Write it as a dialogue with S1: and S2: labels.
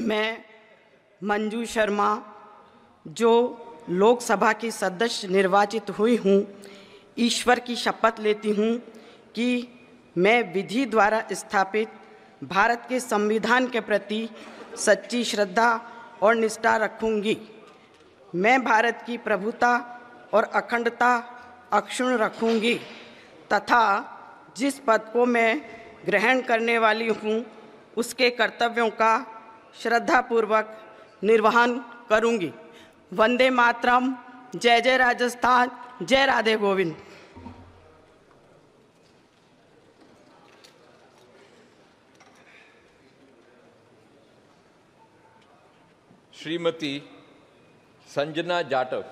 S1: मैं मंजू शर्मा, जो लोकसभा की सदस्य निर्वाचित हुई हूँ, ईश्वर की शपथ लेती हूँ कि मैं विधि द्वारा स्थापित भारत के संविधान के प्रति सच्ची श्रद्धा और निष्ठा रखूँगी। मैं भारत की प्रभुता और अखंडता अक्षुण रखूँगी तथा जिस पद को मैं ग्रहण करने वाली हूँ, उसके कर्तव्यों का श्रद्धापूर्वक निर्वहन करूँगी। वंदे मातरम। जय जय राजस्थान। जय राधे गोविंद।
S2: श्रीमती संजना जाटव।